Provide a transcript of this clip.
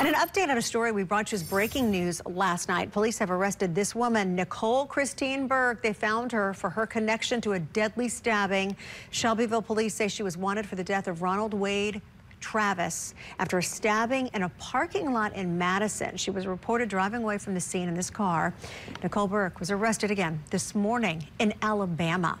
And an update on a story we brought you as breaking news last night. Police have arrested this woman, Nicole Christine Burke. They found her for her connection to a deadly stabbing. Shelbyville police say she was wanted for the death of Ronald Wade Travis after a stabbing in a parking lot in Madison. She was reported driving away from the scene in this car. Nicole Burke was arrested again this morning in Alabama.